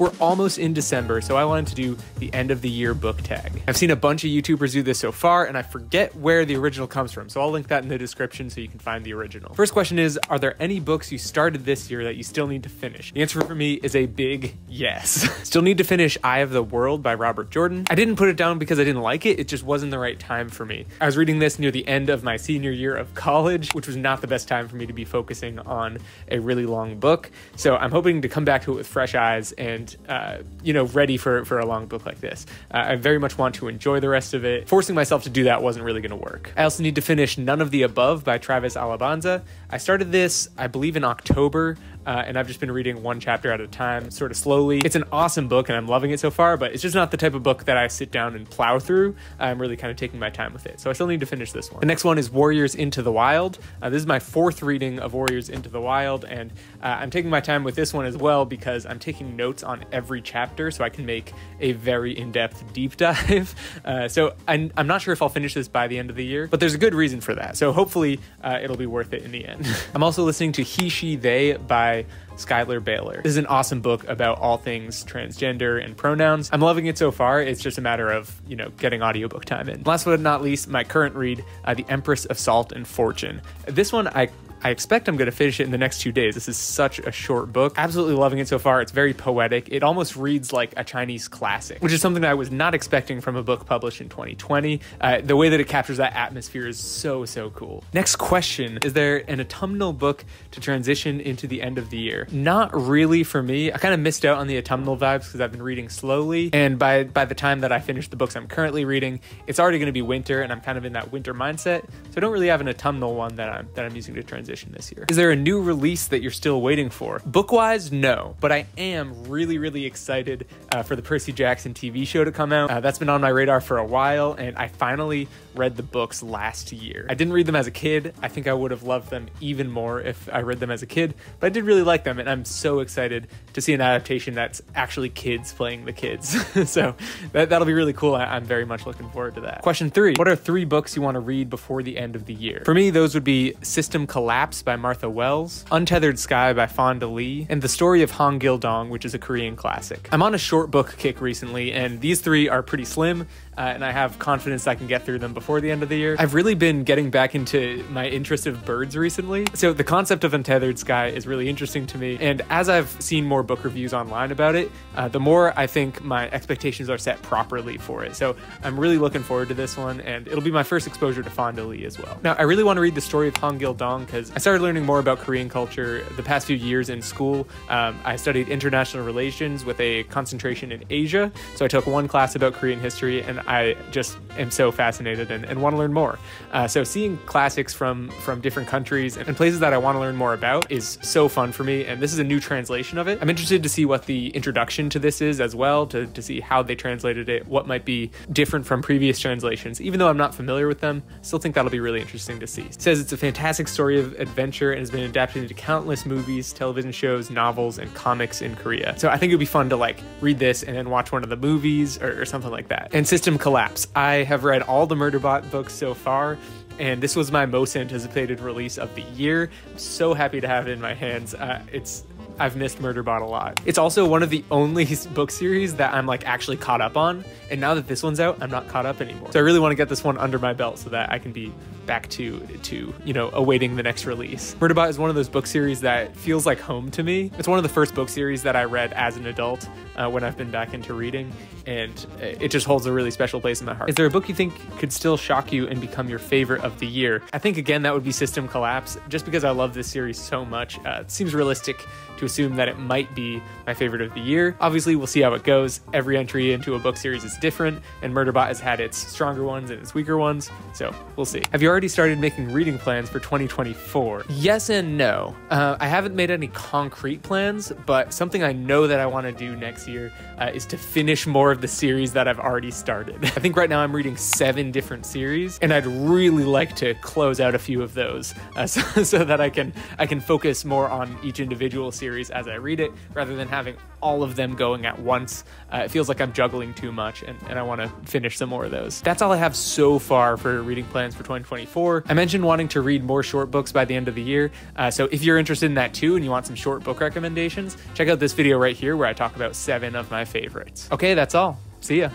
We're almost in December, so I wanted to do the end of the year book tag. I've seen a bunch of YouTubers do this so far, and I forget where the original comes from, so I'll link that in the description so you can find the original. First question is Are there any books you started this year that you still need to finish? The answer for me is a big yes. still need to finish Eye of the World by Robert Jordan. I didn't put it down because I didn't like it, it just wasn't the right time for me. I was reading this near the end of my senior year of college, which was not the best time for me to be focusing on a really long book, so I'm hoping to come back to it with fresh eyes and, uh, you know, ready for, for a long book like this. Uh, I very much want to enjoy the rest of it. Forcing myself to do that wasn't really going to work. I also need to finish None of the Above by Travis Alabanza. I started this, I believe, in October. Uh, and I've just been reading one chapter at a time, sort of slowly. It's an awesome book, and I'm loving it so far, but it's just not the type of book that I sit down and plow through. I'm really kind of taking my time with it, so I still need to finish this one. The next one is Warriors Into the Wild. Uh, this is my fourth reading of Warriors Into the Wild, and uh, I'm taking my time with this one as well because I'm taking notes on every chapter so I can make a very in depth deep dive. Uh, so I'm, I'm, not sure if I'll finish this by the end of the year, but there's a good reason for that. So hopefully uh, it'll be worth it in the end. I'm also listening to He, She, They by Schuyler Bailar. This is an awesome book about all things transgender and pronouns. I'm loving it so far. It's just a matter of, you know, getting audiobook time in. Last but not least, my current read, uh, The Empress of Salt and Fortune. This one I I expect I'm going to finish it in the next two days. This is such a short book. Absolutely loving it so far. It's very poetic. It almost reads like a Chinese classic, which is something that I was not expecting from a book published in 2020. Uh, the way that it captures that atmosphere is so, so cool. Next question Is there an autumnal book to transition into the end of the year? Not really for me. I kind of missed out on the autumnal vibes because I've been reading slowly. And by, by the time that I finish the books I'm currently reading, it's already going to be winter and I'm kind of in that winter mindset. So I don't really have an autumnal one that I'm, that I'm using to transition this year. Is there a new release that you're still waiting for? Book-wise, no, but I am really, really excited uh, for the Percy Jackson TV show to come out. Uh, that's been on my radar for a while, and I finally read the books last year. I didn't read them as a kid. I think I would have loved them even more if I read them as a kid, but I did really like them, and I'm so excited to see an adaptation that's actually kids playing the kids. so that, that'll be really cool. I, I'm very much looking forward to that. Question three What are three books you want to read before the end of the year? For me, those would be System Collapse by Martha Wells, Untethered Sky by Fonda Lee, and The Story of Hong Gil-dong, which is a Korean classic. I'm on a short book kick recently, and these three are pretty slim, uh, and I have confidence I can get through them before the end of the year. I've really been getting back into my interest of birds recently, so the concept of Untethered Sky is really interesting to me, and as I've seen more book reviews online about it, uh, the more I think my expectations are set properly for it. So I'm really looking forward to this one, and it'll be my first exposure to Fonda Lee as well. Now, I really want to read the story of Hong Gil-dong because I started learning more about Korean culture the past few years in school. Um, I studied international relations with a concentration in Asia, so I took one class about Korean history, and I just am so fascinated and, and want to learn more. Uh, so seeing classics from from different countries and places that I want to learn more about is so fun for me. And this is a new translation of it. I'm interested to see what the introduction to this is as well, to, to see how they translated it, what might be different from previous translations. Even though I'm not familiar with them, still think that'll be really interesting to see. It says it's a fantastic story of adventure and has been adapted into countless movies, television shows, novels, and comics in Korea. So I think it'd be fun to like read this and then watch one of the movies or, or something like that. And System Collapse. I have read all the Murderbot books so far and this was my most anticipated release of the year. I'm so happy to have it in my hands. Uh, it's I've missed Murderbot a lot. It's also one of the only book series that I'm like actually caught up on, and now that this one's out, I'm not caught up anymore. So I really want to get this one under my belt so that I can be back to to you know awaiting the next release. Murderbot is one of those book series that feels like home to me. It's one of the first book series that I read as an adult uh, when I've been back into reading, and it just holds a really special place in my heart. Is there a book you think could still shock you and become your favorite of the year? I think again that would be System Collapse, just because I love this series so much. Uh, it seems realistic assume that it might be my favorite of the year. Obviously, we'll see how it goes. Every entry into a book series is different, and Murderbot has had its stronger ones and its weaker ones, so we'll see. Have you already started making reading plans for 2024? Yes and no. Uh, I haven't made any concrete plans, but something I know that I want to do next year uh, is to finish more of the series that I've already started. I think right now I'm reading seven different series, and I'd really like to close out a few of those uh, so, so that I can I can focus more on each individual series as I read it, rather than having all of them going at once. Uh, it feels like I'm juggling too much, and, and I want to finish some more of those. That's all I have so far for reading plans for 2024. I mentioned wanting to read more short books by the end of the year. Uh, so if you're interested in that too and you want some short book recommendations, check out this video right here where I talk about seven of my favorites. Okay, that's all. See ya.